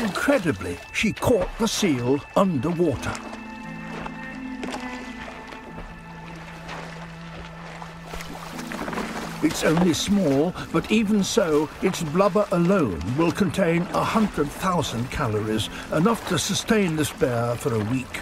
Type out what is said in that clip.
Incredibly, she caught the seal underwater. It's only small, but even so, its blubber alone will contain hundred thousand calories, enough to sustain this bear for a week.